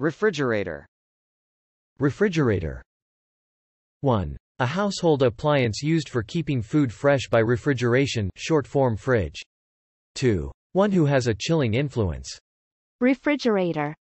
Refrigerator. Refrigerator. 1. A household appliance used for keeping food fresh by refrigeration short form fridge. 2. One who has a chilling influence. Refrigerator.